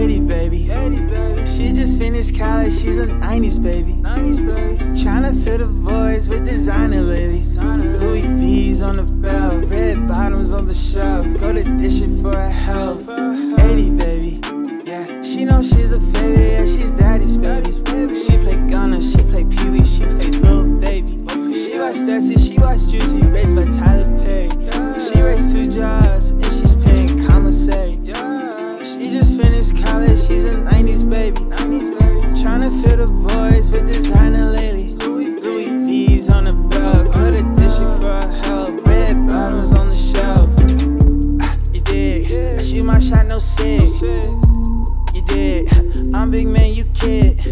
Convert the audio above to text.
80 baby. 80 baby. She just finished college, she's a 90s baby. 90s baby. Tryna fill the voids with designer lately. Louis V's on the belt, red bottoms on the shelf. Go to dish it for a help. 80 baby. Yeah, she knows she's a favorite, yeah, she's daddy's baby. She play Gunna, she play Pee Wee, she play Lil Baby. She watch Desi, she watch Juicy, raised by Tyler Perry. College, she's a 90s baby. 90s baby. Tryna fill the voids with designer lately. Louis V's on the belt, go to dish for a help. Red bottoms on the shelf. Ah, you did, shoot my shot, no sig. You did, I'm big man, you kid.